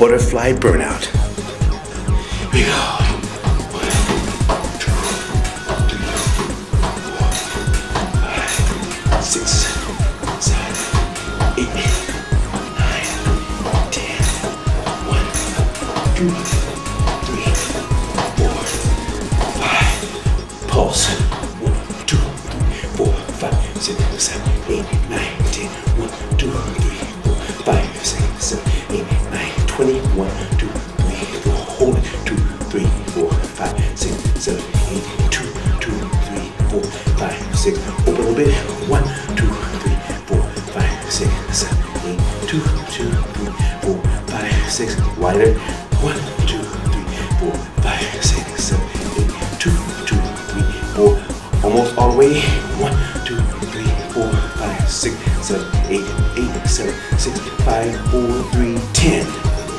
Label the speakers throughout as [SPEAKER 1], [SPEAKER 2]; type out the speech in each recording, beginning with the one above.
[SPEAKER 1] butterfly burnout. Here we go. two, three, four, five. Pulse. One, two, three, four, five, six, seven, eight, nine, One, two, three, four. Hold it. Two, three, four, five, six, seven, eight. Two, two, three, four, five, six. Open a little bit. One, two, three, four, five, six, seven, eight. Two, two, three, four, five, six. Wider. One, two, three, four, five, six, seven, eight. Two, two, three, four. Almost all the way. One, two, three, four, five, six, seven, eight, eight, seven, six, five, four, three, ten.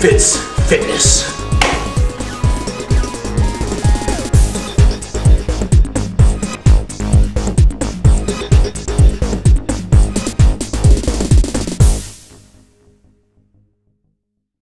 [SPEAKER 1] Fitz Fitness.